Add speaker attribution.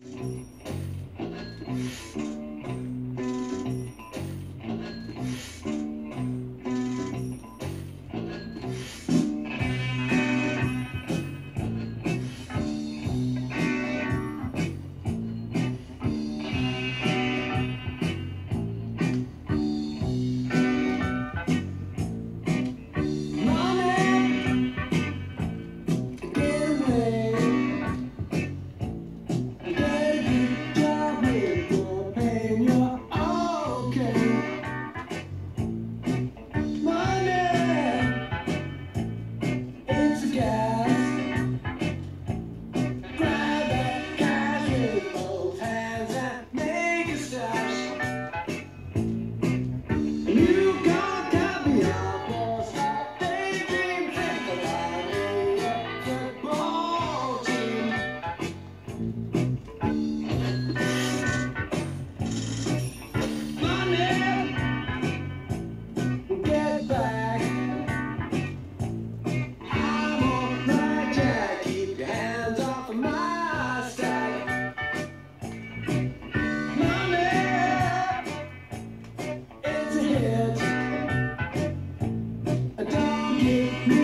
Speaker 1: you give me